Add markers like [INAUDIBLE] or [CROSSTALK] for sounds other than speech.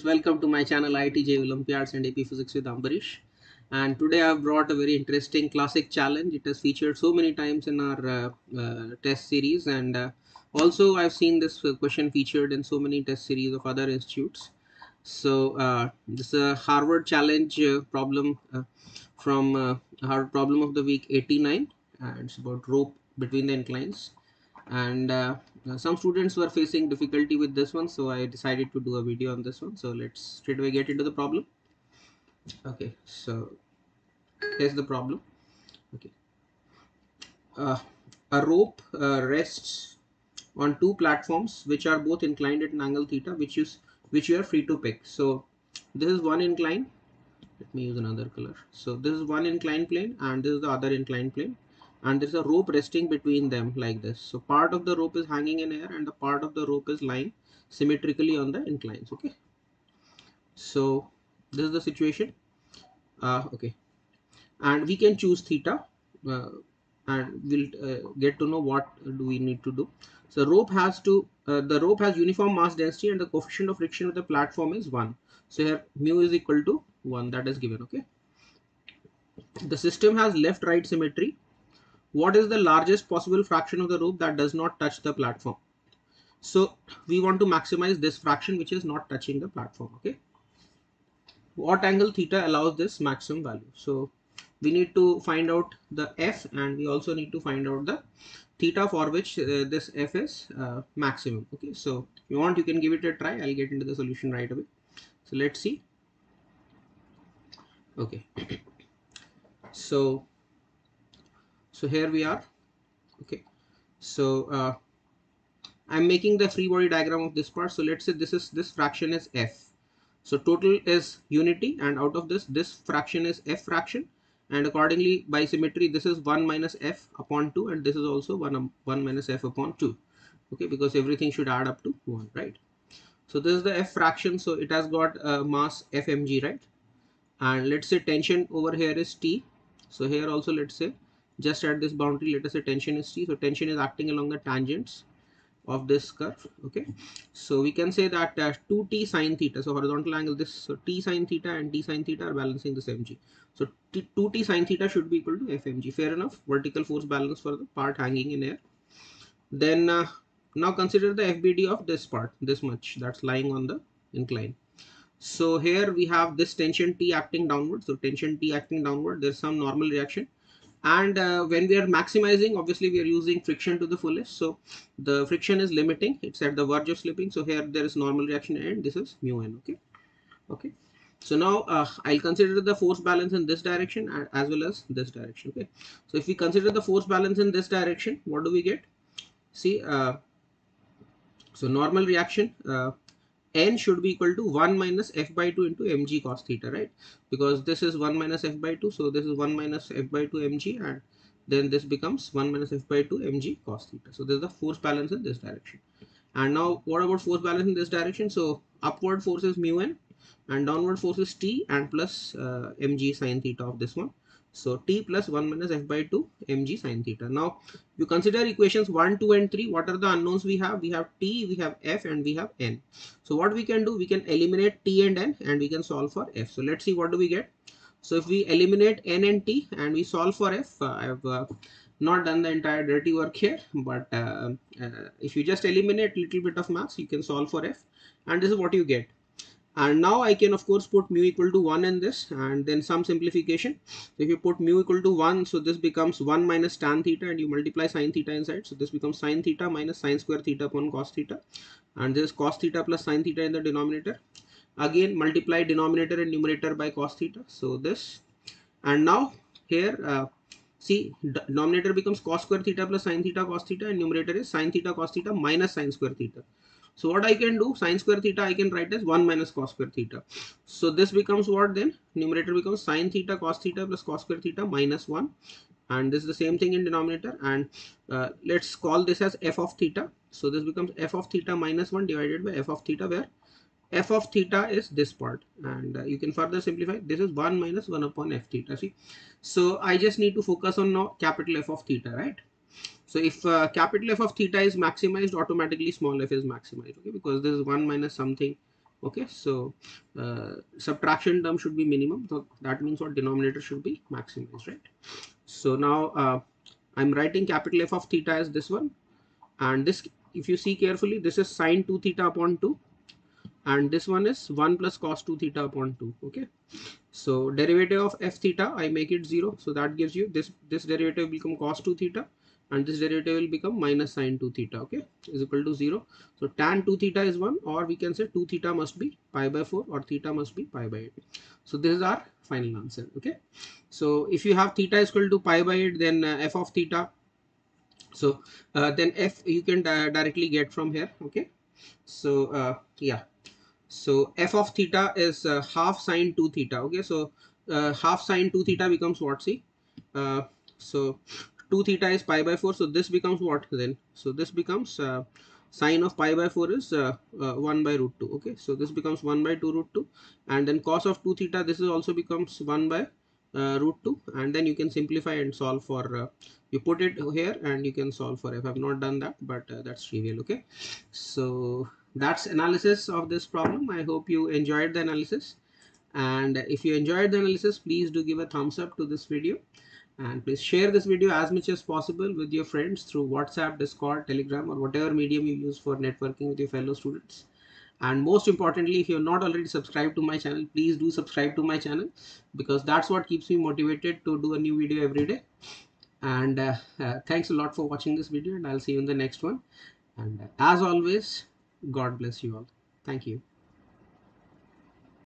Welcome to my channel IIT JEE Olympiads and AP Physics with Ambarish. And today I've brought a very interesting classic challenge. It has featured so many times in our uh, uh, test series, and uh, also I've seen this uh, question featured in so many test series of other institutes. So uh, this is a Harvard challenge uh, problem from Harvard problem of the week 89, and it's about rope between the inclines. And uh, some students were facing difficulty with this one, so I decided to do a video on this one. So let's straight away get into the problem. Okay, so here's the problem. Okay, uh, a rope uh, rests on two platforms which are both inclined at an angle theta, which is which you are free to pick. So this is one incline. Let me use another color. So this is one inclined plane, and this is the other inclined plane and there's a rope resting between them like this. So part of the rope is hanging in air and the part of the rope is lying symmetrically on the inclines okay? So this is the situation. Uh, okay. And we can choose theta uh, and we'll uh, get to know what do we need to do. So rope has to uh, the rope has uniform mass density and the coefficient of friction with the platform is 1 so here mu is equal to 1 that is given okay? The system has left right symmetry what is the largest possible fraction of the rope that does not touch the platform? So we want to maximize this fraction which is not touching the platform okay? What angle theta allows this maximum value? So we need to find out the f and we also need to find out the theta for which uh, this f is uh, maximum okay? So if you want you can give it a try. I'll get into the solution right away. So let's see. Okay. [CLEARS THROAT] So so here we are. Okay. So uh, i'm making the free body diagram of this part. So let's say this is this fraction is f. So total is unity and out of this this fraction is f fraction. And accordingly by symmetry this is 1 minus f upon 2 and this is also 1 um, 1 minus f upon 2 okay. Because everything should add up to 1 right? So this is the f fraction. So it has got a mass fmg right? And let's say tension over here is t. So here also let's say just at this boundary let us say tension is t. So tension is acting along the tangents of this curve okay? So we can say that uh, 2t sine theta so horizontal angle this so t sine theta and t sine theta are balancing this mg so t, 2t sine theta should be equal to fmg fair enough vertical force balance for the part hanging in air. Then uh, now consider the fbd of this part this much that's lying on the incline. So here we have this tension t acting downward. So tension t acting downward there's some normal reaction and uh, when we are maximizing obviously we are using friction to the fullest. So the friction is limiting. It's at the verge of slipping. So here there is normal reaction and this is mu n okay? Okay. So now uh, i'll consider the force balance in this direction as well as this direction okay? So if we consider the force balance in this direction what do we get? See uh, so normal reaction uh, n should be equal to 1 minus f by 2 into mg cos theta right? Because this is 1 minus f by 2 so this is 1 minus f by 2 mg and then this becomes 1 minus f by 2 mg cos theta. So there's the force balance in this direction. And now what about force balance in this direction? So upward force is mu n and downward force is t and plus uh, mg sine theta of this one so t plus 1 minus f by 2 mg sine theta. Now you consider equations 1, 2 and 3. What are the unknowns we have? We have t, we have f and we have n. So what we can do? We can eliminate t and n and we can solve for f. So let's see what do we get. So if we eliminate n and t and we solve for f, uh, I have uh, not done the entire dirty work here but uh, uh if you just eliminate little bit of maths you can solve for f and this is what you get and now I can of course put mu equal to 1 in this and then some simplification. So if you put mu equal to 1 so this becomes 1 minus tan theta and you multiply sine theta inside. So this becomes sine theta minus sine square theta upon cos theta. And this is cos theta plus sine theta in the denominator. Again multiply denominator and numerator by cos theta. So this. And now here uh, see denominator becomes cos square theta plus sine theta cos theta and numerator is sine theta cos theta minus sine square theta so what I can do sine square theta I can write as 1 minus cos square theta. So this becomes what then? Numerator becomes sine theta cos theta plus cos square theta minus 1 and this is the same thing in denominator. And uh, let's call this as f of theta. So this becomes f of theta minus 1 divided by f of theta where f of theta is this part. And uh, you can further simplify. This is 1 minus 1 upon f theta. See. So I just need to focus on now capital F of theta right so if uh, capital F of theta is maximized, automatically small f is maximized, okay? Because this is 1 minus something okay? So uh, subtraction term should be minimum. So that means what? Denominator should be maximized right? So now uh, i'm writing capital f of theta as this one. And this if you see carefully this is sine 2 theta upon 2 and this one is 1 plus cos 2 theta upon 2 okay? So derivative of f theta i make it 0 so that gives you this this derivative will become cos 2 theta and this derivative will become minus sine 2 theta okay? Is equal to 0 so tan 2 theta is 1 or we can say 2 theta must be pi by 4 or theta must be pi by 8 so this is our final answer okay? So if you have theta is equal to pi by 8 then uh, f of theta. So uh, then f you can di directly get from here okay? So uh, yeah. So f of theta is uh, half sine 2 theta okay? So uh, half sine 2 theta becomes what see uh, so 2 theta is pi by 4 so this becomes what then? So this becomes uh, sine of pi by 4 is uh, uh, 1 by root 2 okay? So this becomes 1 by 2 root 2 and then cos of 2 theta this is also becomes 1 by uh, root 2 and then you can simplify and solve for uh, you put it here and you can solve for f. I've not done that but uh, that's trivial okay? So that's analysis of this problem. I hope you enjoyed the analysis. And if you enjoyed the analysis please do give a thumbs up to this video and please share this video as much as possible with your friends through whatsapp discord telegram or whatever medium you use for networking with your fellow students. And most importantly if you're not already subscribed to my channel please do subscribe to my channel because that's what keeps me motivated to do a new video every day. And uh, uh, thanks a lot for watching this video and i'll see you in the next one. And uh, as always god bless you all. Thank you